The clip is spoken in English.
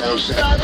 so sad.